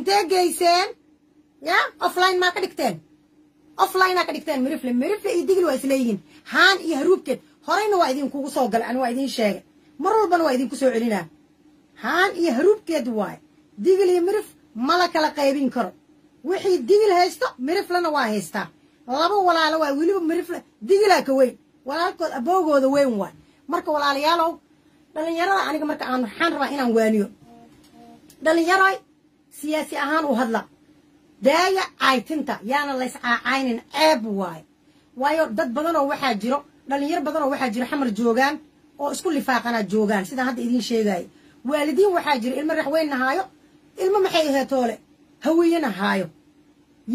intee geyseen ya offline maa ka dhigteen offlinea ka dhigteen mirifle mirifle iyo digil waa isleeyihiin haan iyo haruubkeed horeyna waa idinkugu soo galay ani waa idiin sheegay mar walbana waa idinku soo celinaa haan iyo haruubkeed waaye digil iyo mirif mala kala qaybin karo. Wixii digil haysto miriflena waa haystaa laba walaalo waay weliba mirifle digilaa ka weyn. Walaalkood aboogooda weyn waay. Marka walaalayaalow dhallinyarada aniga marka aan waxaan rabaa inaan waaniyo. Dhallinyaroy siyaasi ahaan u hadla daaya caytinta yaana lays caacaynin ceeb waaye waayo dad badanoo waxaa jiro dhallinyaro badanoo waxaa jiro xamar joogaan oo isku lifaaqanaa joogaan sidaan hadda idiin sheegaayo waalidiin waxaa jiro ilmo raxweynna haayo ilmo maxay aheetoole hawiyena haayo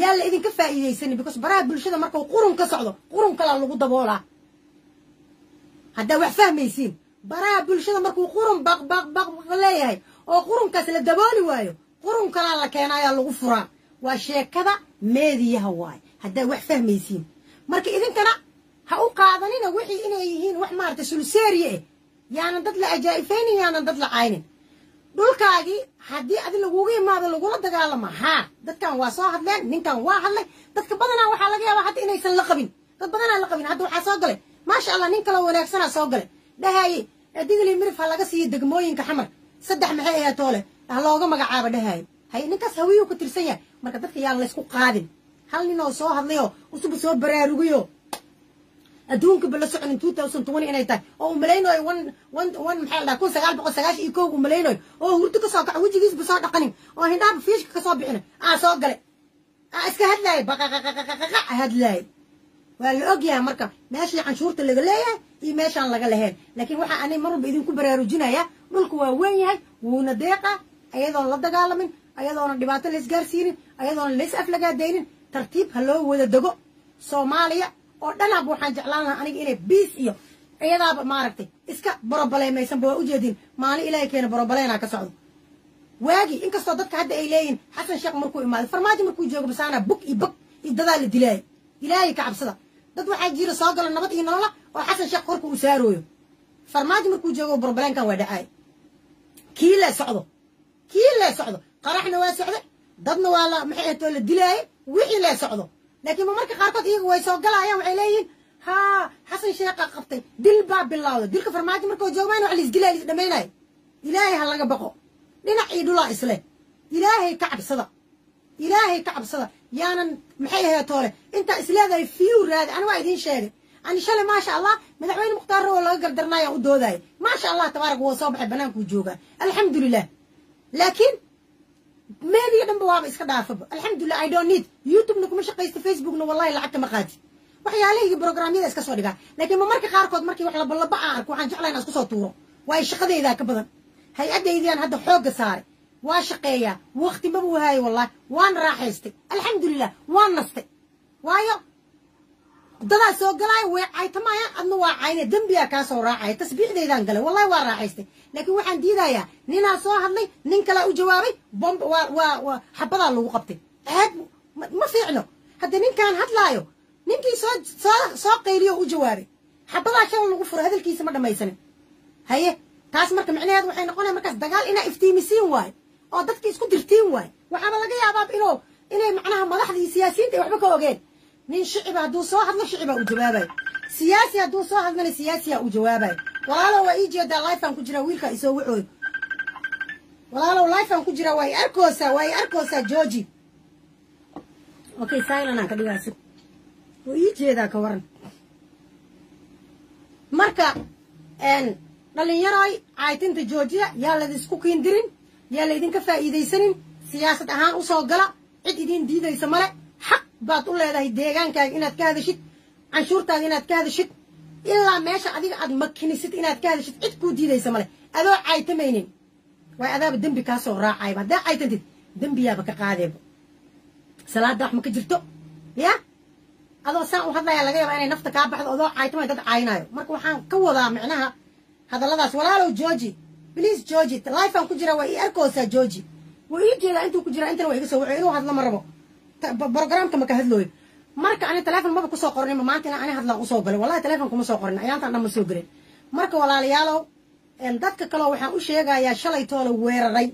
yaa la idinka faa'iidaysanin because baraha bulshada markuu qurun ka socdo qurun kalaa lagu daboolaa haddaa wax fahmaysiin baraha bulshada markuu qurun baq baq baq leeyahay oo qurunkaas la dabooli waayo qurun kalaa la keenaayaa lagu furaa. Waa sheekada meediyaha waaye haddaa wax fahmaysiin. Marka idinkana ha u qaadanina wixii inay yihiin wax maarata sulseeriye eh. Yaanan dad la ajaa'ifaynin yaanan dad la caynin. Dhulkaagii haddii adi lagugu imaado lagula dagaalama haa dadkan waa soo hadleen ninkan waa hadlay. Dadka badanaa waxaa laga yaabaa hadda inaysan la qabin. Dad badanaa la qabin hadda waxaa soo galay. Maasha allah nin kaloo wanaagsanaa soo galay. Dhahaaye digli mirif ha laga siiyo degmooyinka xamar. Saddex maxay aheetoole ha looga magacaabo dhahaaye haye ninkaas hawiyuu ku tirsan yahay. Marka dadka yaan laysku qaadin. Hal nin oo soo hadlayoo usuba soo baraarugayo. Adduunka ba la soconin two thousand twenty inay tahay. Oo u malaynayo one one one maxaa la dhaha kun sagaal boqol sagaashan iyo kow u malaynayo oo hurdo ka soo kaco wejigiisba soo dhaqanin. Oo hindhaaba fiishka ka soo bixina. Aa soo gale aa iska hadlaaya baqaqaqaqaqaqa hadlaaya waa la ogyahay marka meeshii canshuurta laga leeyahay iyo meeshaan laga lahayn laakiin waxaa ani mar walba idinku baraarujinaya dhulku waa weyn yahay wuuna deeqa ayadoon la dagaalamin ayadoona dhibaato la isgaarsiinin ayadoona lays aflagaadaynin tartiib ha loo wada dego soomaaliya oo dhanaaba waxaan jeclaan lahaa aniga inay biis iyo iyadaaba maaragtay iska borobaleemaysanba waa ujeediin maalin ilaahay keena borobaleenaa ka socdo waagi inkastoo dadka hadda ay leeyihiin xasan sheekh markuu imaaday farmaajo markuu joogo basaana bug iyo bog iyo dadaa la dilaaya ilaahay ka cabsada dad waxaa jira soo gala nabad iyo nolola oo xasan sheekh korka uu saarooyo farmaajo markuu joogo borobaleenkan waa dhacaay kii lee socdo kii lee socdo? Qaraxna waa socda dadna waa la maxay ahatoo la dilaaye wixii lee socdo. Laakiin ma marka qaarkood iyaga way soo galayaan waxay leeyihiin haa xasan sheekha qabtay dil baa bilowda dilka farmaajo markuu joogaan wax laisdilaa lis dhamaynayo ilaahay ha laga baqo. Dhinac dhulaa isle ilaahay ka cabsada. Ilaahay ka cabsada. Yaanan maxay aheetoole intaa isleedahay fiiw raadi. Ani waa idiin sheegay. Ani shalay maasha allah madaxweyne mukhtaar oo laga gardarnaayaan u doodaya maasha allah tabaarak waa soo baxay bannaankuu joogaa. Alxamdulilah laakiin meediya dhanba waaba iska dhaafaba alxamdulilah i don't need youtubena kuma shaqaysta facebookna wallahi lacag kama qaati waxyaalahayga programyada iska soo dhigaa laakiin ma marka qaarkood markii wax labalaba aan arko waxaan jeclaa inaan isku soo tuuro waayo shaqadaydaa ka badan hay'addaydiyaan hadda xoogga saaray waa shaqeeyaa wakti maba wahaayo wallahi waan raaxaystay alxamdulilah waan nastay waayo dadaa soo galaayo way caytamayaan. Adna waa cayne. Dembiyaa kaa soo raacaya tasbiixdaydaan galay. Wallahi waa raaxaystay laakiin waxaan diidayaa ninaa soo hadlay nin kalaa u jawaabay bomb waa xabadaa lagu qabtay. Aad ma fiicno. Hadda ninkaan hadlaayo ninkii soo soo qayliyo u jawaabay xabadaa shala lagu furo hadalkiisa ma dhammaysanin haye taas marka micnaheed waxay noqonaya markaas dagaal inaa iftiimisiin waayo oo dadki isku dirtiin waayo. Waxaaba laga yaabaa inuu inay macnaha madaxda siyaasiyiinta ay waxba ka ogeen nin shiciba hadduu soo hadlo shicibaa u jawaabayo siyaasi hadduu soo hadlana siyaasiyaa u jawaabayo walaalow waa ii jeedaa lifeaan ku jiraa wiilkaa isoo wacooyo walaalow lifeaan ku jiraa waa i arkoosaa waa i arkoosaa georgi okay silanaan ka dhigaasi waa ii jeedaa ka waran marka dhallinyaroy caytinta georgiya yaa laydisku kiindirin yaa laydinka faa'iidaysanin siyaasad ahaan u soo gala cid idiin diidaysa male baad u leedahay deegaankaaga inaad ka hadashid canshuurtaada inaad ka hadashid ilaa meesha adiga aad makinisid inaad ka hadashid cid kuu diidaysa male adoo caytamaynin waay adaaba dembi kaa raacayba. Haddaa caytantid dembiyaaba ka qaadeeba salaada wax ma ka jirto? Ya? Adoo saan u hadlayaa laga yaabaa inay nafta kaa baxdo adoo caytamay dad caynaayo. Marka waxaan ka wadaa micnaha hadalladaas walaalow georgi please georgi lifeaan ku jiraa waa ii arkoosaa georgi waa ii jeedaa intuu ku jiraa intana waa iga soo waco inuu hadlo ma rabo brogramka maka hadlooyo marka ani telefon maba ku soo qorin maantina ani hadlaan u soo galay wallahi telefon kuma soo qorin ayaantan dhan ma soo gelin marka walaalayaalow dadka kaleo waxaan u sheegayaa shalay toola weeraray.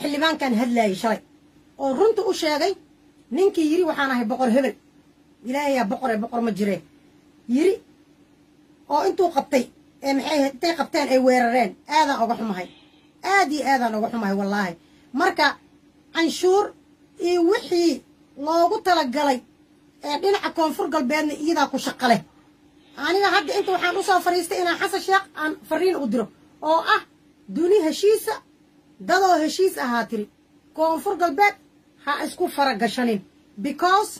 Xildhibaankan hadlaayay shalay. Oo runta u sheegay ninkii yiri waxaan ahay boqor hebel. Ilaahayaa boqore boqor ma jiree yiri oo intuu qabtay maxay intay qabteen ay weerareen. Aadaan oga xumahay. Aad iyo aadaan oga xumahay wallaahi. Marka canshuur iyo wixii loogu talagalay ee dhinaca koonfur galbeedna iyadaa ku shaqo leh. Aniga hadda inta waxaan u soo fadhiistay inaan xasan sheekh aan fariin u diro oo ah duni heshiisa dadoo heshiis ahaa tiri koonfur galbeed ha isku faragashanin because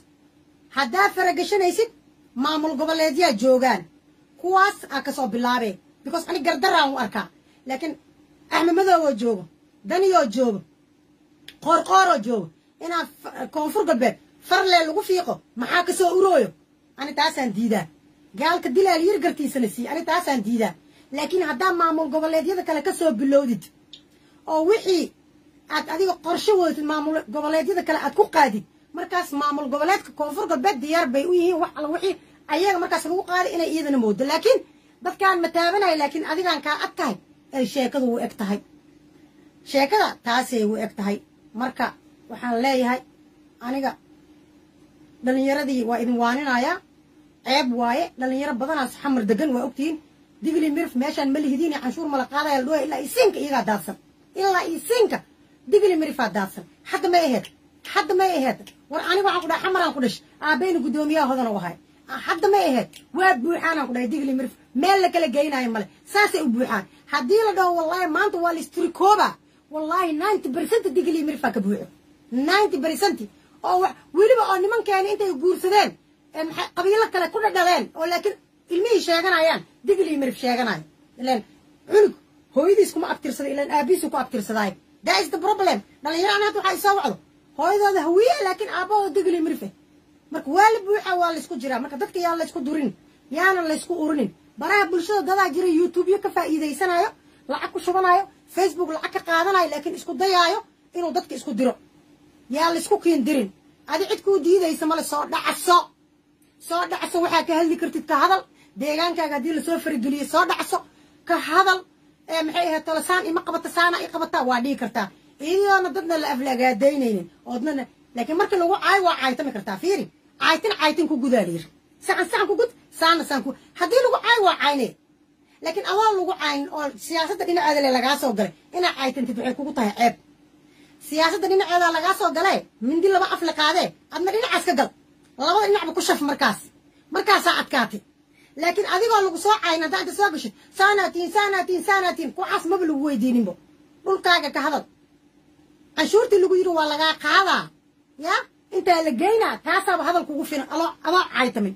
haddaa faragashanaysid maamul goboleedyaa joogaan kuwaas aa ka soo bilaabee because ani gardaraan u arkaa laakiin axmedmadowoo joogo daniyoo joogo qoorqooroo joogo. Inaan koonfur galbeed farlee lagu fiiqo. Maxaa ka soo urooyo? Ani taasaan diidaa. Gaalka dilaal yar gartiisana siiye ani taasaan diidaa. Laakiin haddaa maamul goboleedyada kale ka soo bilowdid oo wixii aad adiga qorsho wadatid maamul goboleedyada kale aad ku qaadid markaas maamul goboleedka koonfur galbeed diyaar bay u yihiin. Wax alla wixii ayaga markaas lagu qaaday inay iyadana moodo laakiin dadkaan ma taabanaya laakiin adigaan kaa ag tahay. Ay sheekadu u eg tahay. Sheekada taasay u eg tahay marka waxaan leeyahay aniga dhalinyaradii waa idin waaninayaa ceeb waaye dhalinyaro badanaas xamar degan waa ogtihiin. Digli mirf meeshaan ma lihidiin canshuur mala qaadaya la ilaa isiinka iyagaa daadsan. Ilaa isiinka digli mirifaa daadsan. Hadda may aheed hadda may aheed. War aniga waxaan ku dhahay xamaraan ku dhash aabayna guddoomiyaha hodan u ahay. Hadda may aheed waa buuxaanaan ku dhahay digli mirif meel la kala geynaayo male saasay u buuxaan. Haddii la dhaho wallaahi maanta waa listirikooba wallaahi ninety percent digli mirifaa ka buuxo ninety percent. Oo weliba oo nimankeeni intay guursadeen qabiilo kale ku dhadhaleen oo laakiin ilmihii sheeganayaan digli mirif sheeganayo ilan cunug hooyadiis kuma abtirsada ilan aabihiisu ku abtirsadaayo that is the problem. Dhalinyaro an hadda waxaa isoo wacdo. Hooyadooda hawiye laakiin aabbahooda digli mirife marka waa la buuxa waa laysku jiraa marka dadka yaan laysku durin yaanan laysku urinin. Baraha bulshada dadaa jira youtubyo ka faa'iidaysanayo lacag ku shubanayo facebook lacag ka qaadanayo laakiin isku dayaayo inuu dadka isku diro. Yaa laysku kiin dirin. Adi cid kuu diidaysa male soo dhacso soo dhacso waxaa ka hadli kartid ka hadal. Deegaankaaga haddii la soo farigeliyo soo dhacso ka hadal. Maxay ahayd tolasaan ima qabata saana i qabataa waa dhihi kartaa. Iyadoona dadna la aflagaadaynaynin oodnana laakiin markii lagu caayo waa caaytami kartaa. Fiiri caaytin caaytin ku gudaa layiri sacan sacan ku gud saana saan ku haddii lagu caayo waa caynee laakiin adoo lagu caayin oo siyaasadda dhinaceeda le lagaa soo galay inaa caaytantid waxay kugu tahay ceeb. Siyaasadda dhinaceedaa lagaa soo galee mindi laba af la qaadee adna dhinacaas ka gal. Labada dhinacba ku shaf markaas. Markaasaa adkaatay. Laakiin adigoo lagu soo caayin haddaa inta soo gashid saanaatiin saanaatiin saanaatiin kuwaas maba lagu weydiininbo. Dhulkaaga ka hadal. Canshuurtii lagu yidhi waa lagaa qaadaa? Ya? Intaa la geynaa taasaaba hadal kugu filan. Adoo caaytamin.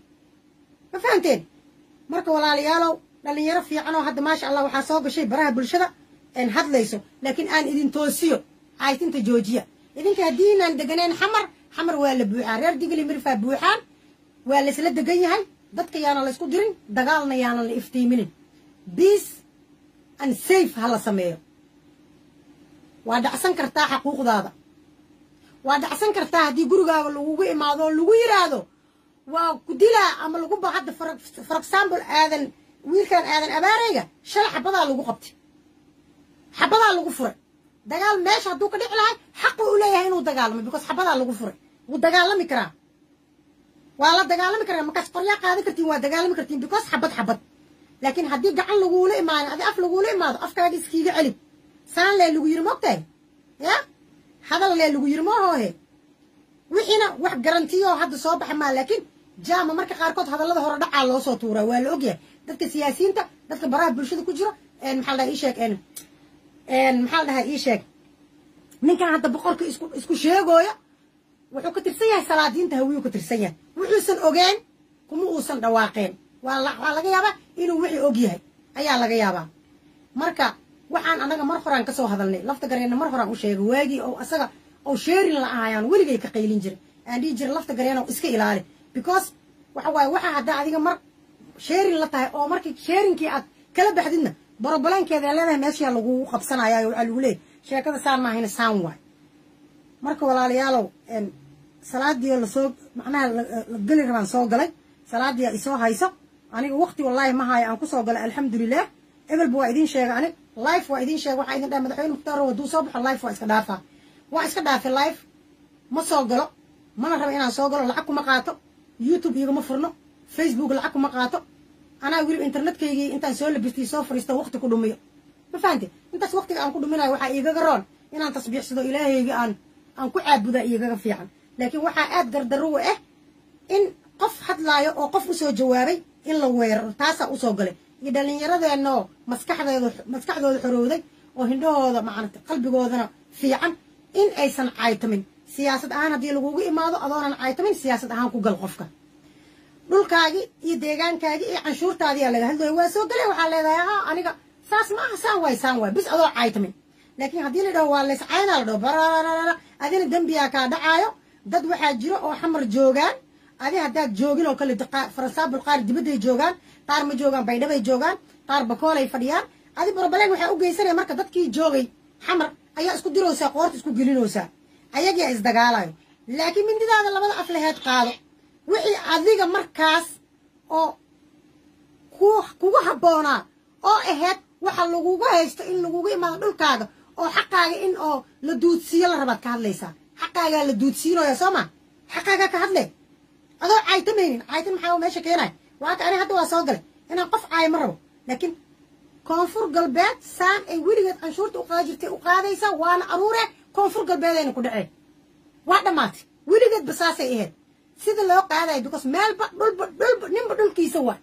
Ma fahamteen? Marka walaalayaalow dhalinyaro fiicanoo hadda maasha allah waxaa soo gashay baraha bulshada een hadlayso laakiin aan idin toosiyo caaytinta joojiya. Idinka haddiinaan deganeen xamar xamar waa la buuxaa reer digli mirfaa buuxaan waa laysla degan yahay dadka yaana laysku dirin dagaalna yaanan la iftiiminin. Peace and safe ha la sameeyo. Waa dhacsan kartaa xaquuqdaada. Waa dhacsan kartaa haddii gurigaaga lagugu imaado oo lagu yidhaahdo waa ku dilaa ama lagu ba hadda for example aadan wiilkan aadan abaarayga shalay xabadaa lagu qabtay. Xabadaa lagu furay. Dagaal meesha hadduu ka dhici lahay xaqu u leeyahay inuu dagaalamo because xabadaa lagu furay. Wuu dagaalami karaa. Waa la dagaalami karaa markaas qoryaa qaadan kartiin waa dagaalami kartiin because xabad xabad laakiin haddii gacan laguula imaano adi af laguula imaado afkaaga iskiiga celib saan lee lagu yiri mogtahay ya? Hadal lee lagu yiri mahoohe wixiina wax garantiyo hadda soo baxa maa laakiin jaama marka qaarkood hadallada hore dhacaa loo soo tuuraa. Waa la ogyahay. Dadka siyaasiyiinta dadka baraha bulshada ku jiro maxaa la dhaha ii sheeg maxaa la dhahaa ii sheeg. Ninkan hadda boqorka isku isku sheegooyo wuxuu ka tirsan yahay salaadiinta hawiyuu ka tirsan yahay. Wuxuusan ogeen kuma uusan dhawaaqeen. Waa laga yaabaa inuu wixii og yahay. Ayaa laga yaabaa. Marka waxaan anaga mar horaan ka soo hadalnay. Lafta gareenna mar horaan u sheegay. Waagii oo asaga oo sheerin la ahayaan weligay ka qaylin jiray. Aan dhihi jiray lafta gareen oo iska ilaali because waxa waaye waxa haddaa adiga mar sheerin la tahay oo markii sheerinkii aad kala baxdidna borobaleenkeeda leedahay meeshaa lagugu qabsanayaayo waxaa lagu leeyahy sheekada saan maahayna saan waay. Marka walaalayaalow salaadii la soo macnaha la geli rabaan soo galay. Salaadii isoo hayso. Aniga waqti wallaahi ma haayo aan ku soo galay alxamdulilah ebelba waa idiin sheega anig life waa idiin sheega waxaa idin dhaha madaxweyne mukhtaar hadduu soo baxo life waa iska dhaafaa. Waa iska dhaafay life ma soo galo mana raba inaan soo galo lacag kuma qaato youtube igama furno facebook lacag kuma qaato. Anaa weliba internetkaygii intaan soo labistay soo fariisto waqti ku dhumiyo. Ma fahamte intaas waqtiga aan ku dhuminayo waxaa iigaga roon inaan tasbiixsado ilaahayga aan aan ku caabudaa iigaga fiican. Laakiin waxaa aad gardarro u ah in qof hadlaayo oo qof u soo jawaabay in la weeraro taasaa u soo galay. Iyo dhallinyaradeennaoo maskaxdeeda maskaxdooda xorowday oo hindhahooda macanata qalbigoodana fiican in aysan caytamin siyaasad ahaan haddii lagugu imaado adoonan caytamin siyaasad ahaan ku gal qofka. Dhulkaagii iyo deegaankaagii iyo canshuurtaadiyaa laga hadlaya waa soo gale waxaa leedahay ha aniga saas ma aha saan waay saan waay bis adoo caytamin laakiin haddii la dhaho waa lays caynaa la dhaho barararara adina dembiyaa kaa dhacaayo dad waxaa jiro oo xamar joogaan adi haddaad joogin oo kale farasaabul qaar dibadday joogaan qaar ma joogaan baydhabay joogaan qaar bakoolay fadhiyaan adi barabaleen waxaa u geysanaya marka dadkii joogay xamar ayaa isku diraysaa qoorta isku gelinaysaa ayagiia isdagaalayo laakiin mindidaada labada af qaado. Wixii adiga markaas oo kugu habboonaa oo ahayd waxa lagugu haysto in lagugu imaado dhulkaaga oo xaqaaga in oo la duudsiiyo la rabaad ka hadlaysaa xaqaagaa la duudsiinaya soo ma? Xaqaagaa ka hadle adoo caytamaynin caytan maxaa meesha keenaya waa ka ani hadda waa soo galay. Inaan qof caayo ma rabo. Laakiin koonfur galbeed saan ay weligeed canshuurta u qaada jirtay u qaadaysaa waana aruure koonfur galbeedayna ku dhaceen. Waa dhammaatay weligeedba saasay ahayd. Sida loo qaadayo because meelba dhulba dhulba ninba dhulkiisa waay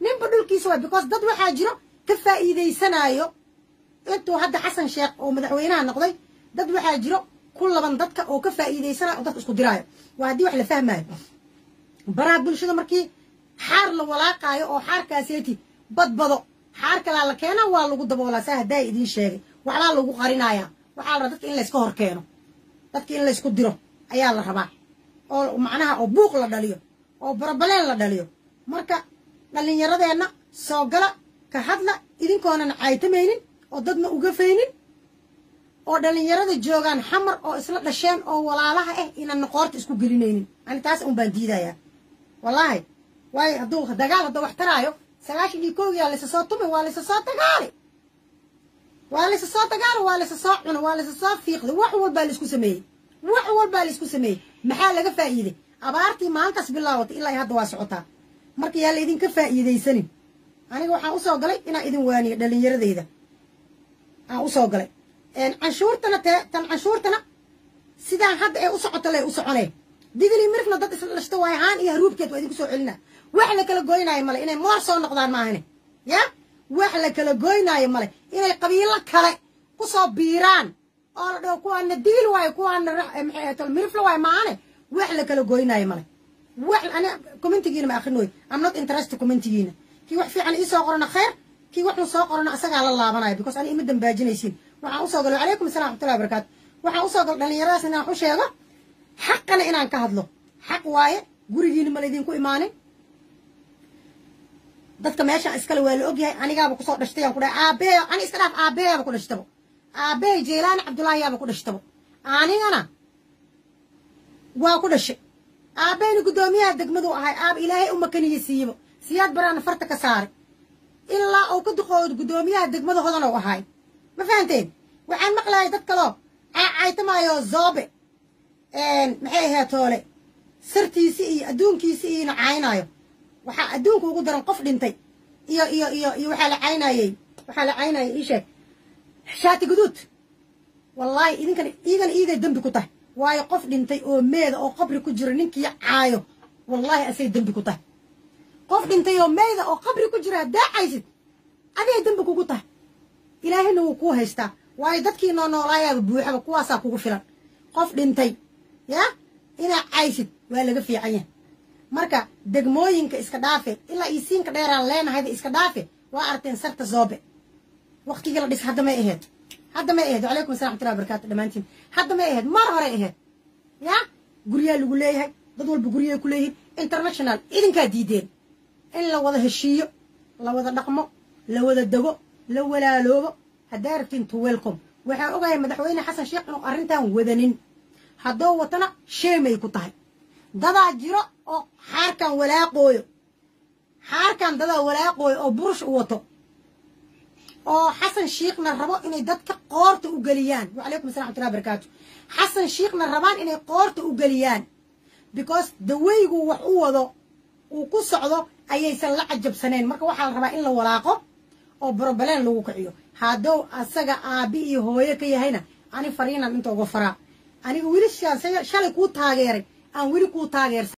ninba dhulkiisa waay because dad waxaa jiro ka faa'iidaysanaayo intuu hadda xasan sheekh oo madaxweynaha noqday dad waxaa jiro ku laban dadka oo ka faa'iidaysanayo oo dadka isku diraayo. Waa haddii wax la fahmaayo. Baraha bulshada markii xaar la walaaqaayo oo xaarkaaseeti badbado xaar kalaa la keenaa waa lagu daboolaa saa haddaa idiin sheegay. Waxbaa lagu qarinayaa waxaa la rabaa dadka in layska hor keeno dadka in laysku diro ayaa la rabaa. Oo macnaha oo buuq la dhaliyo. Oo barabaleen la dhaliyo. Marka dhallinyaradeenna soo gala ka hadla idinkoonan caytamaynin oo dadna ugafaynin oo dhallinyarada joogaan xamar oo isla dhasheen oo walaalaha ah inaan noqoorta isku gelinaynin. Ani taas un baan diidayaa. Wallaahi waayo hadduu dagaal hadda wax taraayo sagaashan iyo koogiyaa laysa soo tumi waa laysa soo dagaali waa laysa soo dagaali waa laysa soo cuno waa laysa soo fiiqday wax walbaa la isku sameeyey. Wax walbaa la isku sameeyey. Maxaa laga faa'iiday? Abaartii maalintaas bilaabatay ilaa hadda waa socotaa. Marka yaa laydinka faa'iidaysanin. Aniga waxaan u soo galay inaan idin waaniyo dhallinyaradayda aan u soo galay. Canshuurtana tee tan canshuurtana sidaan hadda ee u socoto lay u soconeen. Digli mirifna dad isla dhashto waay haan iyo haruubkeed waa idinku soo celinaa wax la kala goynaayo male inay moor soo noqdaan maahane ya wax la kala goynaayo male inay qabiilo kale ku soo biiraan. Oo la dhaho kuwaana digil waayo kuwaana maxay mirifla waayo maahane wax la kala goynaayo male wax ani commentigiina ma akrinooy am not interest commentigiina kii wax fiican iisoo qorana khayr kii waxuu soo qorana asagaa la laabanayo because ani ima dambaajinaysiin. Waxaan u soo galo calaykum assalam raxmatullahi barakaatu waxaan u soo galo dhallinyaradaas inaan u sheego xaqana inaan ka hadlo. Xaq waaye gurigiina ma laydinku imaanin dadka meeshaan iskale waa la ogyahay anigaaba ku soo dhashtay aan ku dhahay aabeeyo ani iska dhaaf aabeeyaaba ku dhashtabo. Aabeey jeylaani cabdullaahi yaaba ku dhashtabo. Anigana waa ku dhashay. Aabeeyna guddoomiyaha degmadu ahay aaba ilaahay u makaniye siiyebo siyaad baraana farta ka saaray. Ilaa uu ka duqoodo guddoomiyaha degmada hodan ou ahaay ma fahanteen? Waxaan maqlayay dad kaloo caytamaayo zoobe. Maxay ahayd toole? Sartiisi iyo adduunkiisi iyona caynaayo waxaa adduunka ugu daran qof dhintay. Iyo iyo iyo iyo waxaa la caynayey waxaa la caynayay ii sheeg. Shaati guduud. Wallaahi idinkan iigana iiday dembi ku tahay. Waayo qof dhintay oo meeda oo qabri ku jira ninkii caayo. Wallaahi asay dembi ku tahay. Qof dhintay oo meeda oo qabri ku jira haddaa caysid aday dembi kugu tahay? Ilaahayna wuu kuu haystaa. Waayo dadkii noo noolaayaaba buuxaba kuwaasaa kugu filan. Qof dhintay yaa inaad caysid waa laga fiican yahay مركا دغموينكا اسكا دافي الا يسينك ديرا لين هذه اسكا دافي وا ارتين سرت زوبه وقتي غير ديس حد ما ايهد حد ايهد عليكم السلام ورحمه الله وبركاته دمانتين ايهد مره ايهد يا غوريا لو ليه دد ولب انترناشونال ايدنكا ديدين ان لا ودا هشيو لا ودا دقمو لا ودا دغو لا ولا لوو هدارتين تو ويلكم waxaa ogaahay madaxweyne xasan sheekh inuu arintan wadanin. Hadoo watana sheemay ku dadaa jiro oo xaarkan walaaqooyo xaarkan dadaa walaaqooyo oo burush u wato. Oo xasan shiikhna rabo inay dadka qoorta u geliyaan. Wacalaykum assalam wxmatullahi barakaatu xasan shiikhna rabaan inay qoorta u geliyaan. Because daweygu wax u wado uu ku socdo ayaysan la cajabsaneen. Marka waxaa la rabaa in la walaaqo oo brobaleen lagu kiciyo. Haddou asaga aabi iyo hooyo ka yahayna ani fariinan inta uga faraa. Aniga weli shalay kuu taageeray aan weli kuu taageersan